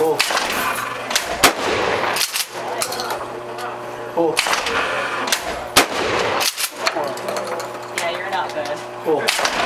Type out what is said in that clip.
Pull. Pull. Yeah, you're not good. Pull. Oh.